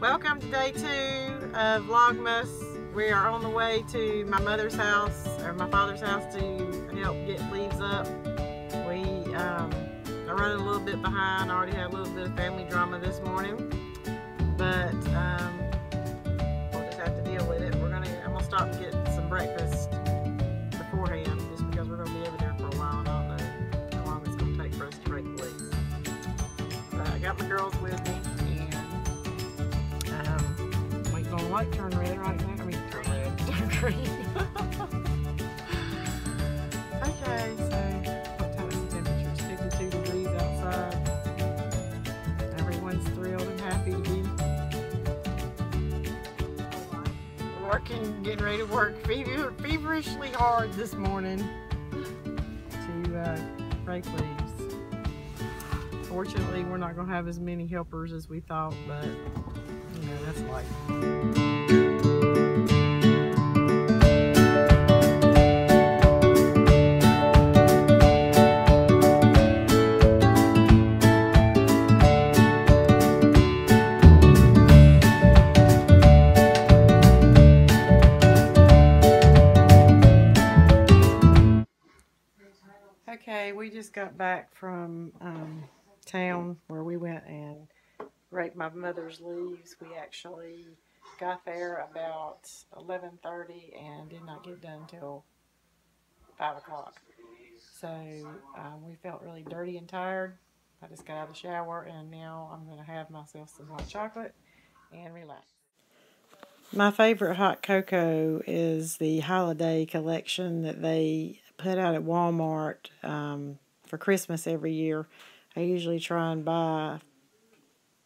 Welcome to day two of Vlogmas. We are on the way to my mother's house, or my father's house to help get leaves up. We um, are running a little bit behind. I already had a little bit of family drama this morning, but um, we'll just have to deal with it. We're gonna, I'm gonna stop and get some breakfast beforehand, just because we're gonna be over there for a while, and I don't know how long it's gonna take for us to break the leaves. I got my girls with me, light turn red right now. I mean, turn red, turn green. okay, so what time is the temperature? It's 52 degrees outside. Everyone's thrilled and happy to be working, getting ready to work fever, feverishly hard this morning to uh, break leaves. Fortunately, we're not going to have as many helpers as we thought, but that's. Okay, we just got back from um, town where we went and raked my mother's leaves. We actually got there about 11.30 and did not get done till 5 o'clock. So um, we felt really dirty and tired. I just got out of the shower and now I'm going to have myself some hot chocolate and relax. My favorite hot cocoa is the holiday collection that they put out at Walmart um, for Christmas every year. I usually try and buy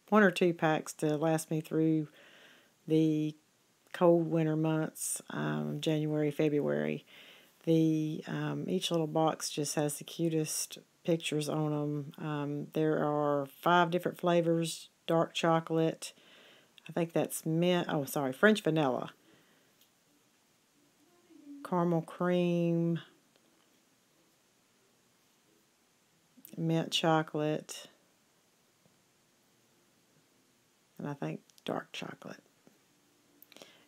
one or two packs to last me through the cold winter months, um, January, February. The um, each little box just has the cutest pictures on them. Um, there are five different flavors: dark chocolate. I think that's mint. Oh, sorry, French vanilla, caramel cream, mint chocolate, and I think dark chocolate.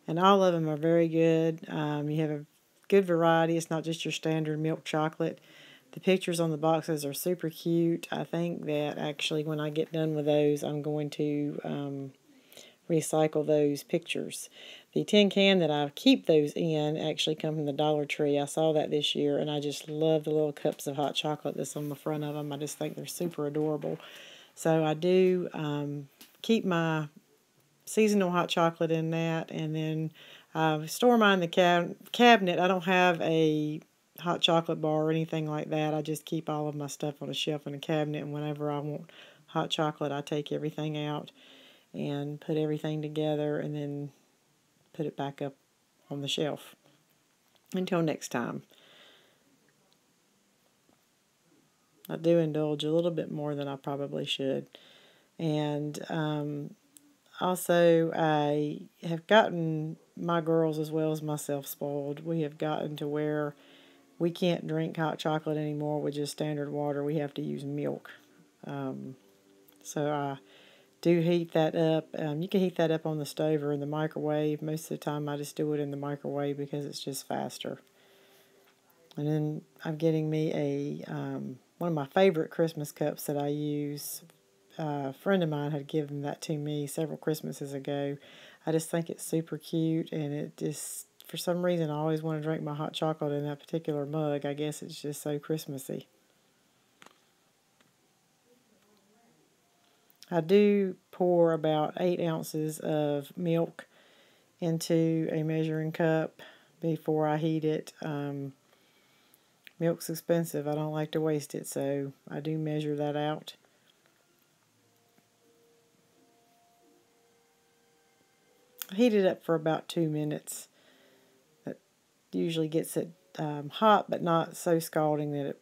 And all of them are very good. Um, you have a good variety. It's not just your standard milk chocolate. The pictures on the boxes are super cute. I think that actually when I get done with those, I'm going to um, recycle those pictures. The tin can that I keep those in actually come from the Dollar Tree. I saw that this year, and I just love the little cups of hot chocolate that's on the front of them. I just think they're super adorable. So I do um, keep my seasonal hot chocolate in that, and then I store mine in the cab cabinet. I don't have a hot chocolate bar or anything like that. I just keep all of my stuff on a shelf in a cabinet, and whenever I want hot chocolate, I take everything out and put everything together and then put it back up on the shelf. Until next time. I do indulge a little bit more than I probably should. And um, also, I have gotten my girls as well as myself spoiled. We have gotten to where we can't drink hot chocolate anymore with just standard water. We have to use milk. Um, so I do heat that up. Um, you can heat that up on the stove or in the microwave. Most of the time I just do it in the microwave because it's just faster. And then I'm getting me a um, one of my favorite Christmas cups that I use. A friend of mine had given that to me several Christmases ago. I just think it's super cute and it just, for some reason, I always want to drink my hot chocolate in that particular mug. I guess it's just so Christmassy. I do pour about eight ounces of milk into a measuring cup before I heat it. Um, milk's expensive. I don't like to waste it, so I do measure that out. Heat it up for about two minutes. That usually gets it um, hot, but not so scalding that it,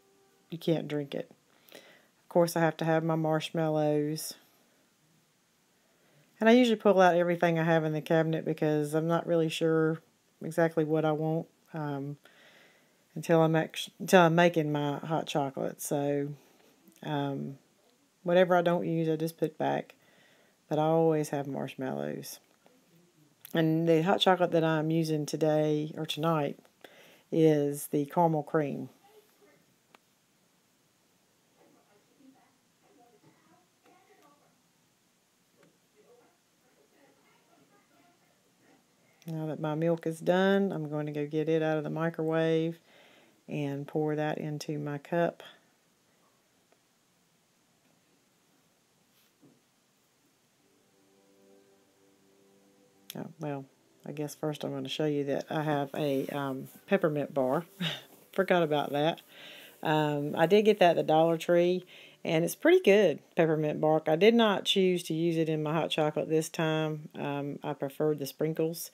you can't drink it. Of course, I have to have my marshmallows. And I usually pull out everything I have in the cabinet because I'm not really sure exactly what I want um, until I'm until I'm making my hot chocolate. So um, whatever I don't use, I just put back. but I always have marshmallows. And the hot chocolate that I'm using today or tonight is the caramel cream. Now that my milk is done, I'm going to go get it out of the microwave and pour that into my cup. Oh, well, I guess first I'm going to show you that I have a um, peppermint bar. Forgot about that. Um, I did get that at the Dollar Tree, and it's pretty good, peppermint bark. I did not choose to use it in my hot chocolate this time. Um, I preferred the sprinkles.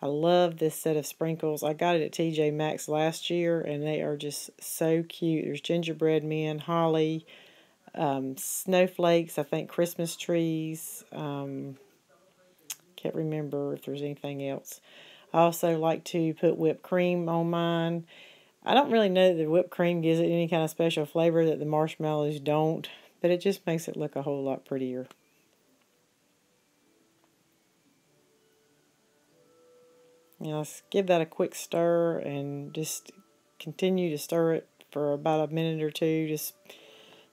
I love this set of sprinkles. I got it at TJ Maxx last year, and they are just so cute. There's gingerbread men, holly, um, snowflakes, I think Christmas trees. Um, can't remember if there's anything else. I also like to put whipped cream on mine. I don't really know that the whipped cream gives it any kind of special flavor that the marshmallows don't, but it just makes it look a whole lot prettier. You give that a quick stir and just continue to stir it for about a minute or two just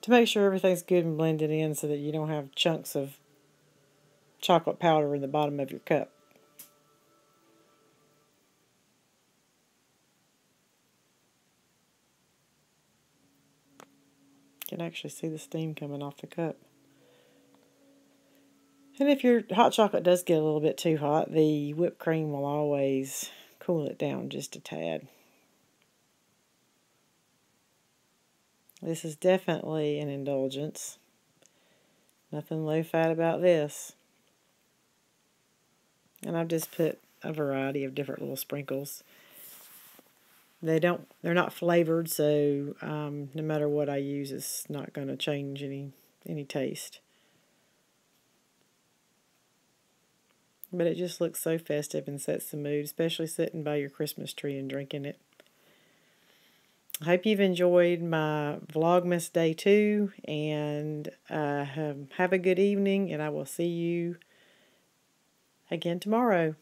to make sure everything's good and blended in so that you don't have chunks of chocolate powder in the bottom of your cup. You can actually see the steam coming off the cup. And if your hot chocolate does get a little bit too hot, the whipped cream will always cool it down just a tad. This is definitely an indulgence. Nothing low fat about this. And I've just put a variety of different little sprinkles. They don't, they're not flavored, so um, no matter what I use, it's not going to change any, any taste. But it just looks so festive and sets the mood, especially sitting by your Christmas tree and drinking it. I hope you've enjoyed my Vlogmas Day 2, and uh, have a good evening, and I will see you again tomorrow.